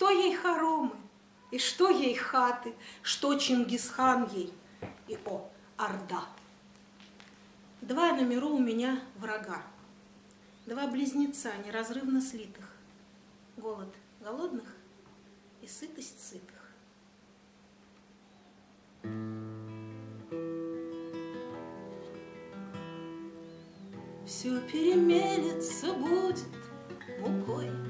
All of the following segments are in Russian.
Что ей хоромы, и что ей хаты, что Чингисхан ей, и о, Орда. Два на миру у меня врага, два близнеца неразрывно слитых, голод голодных и сытость сытых. Все перемелется будет мукой,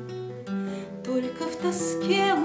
ocean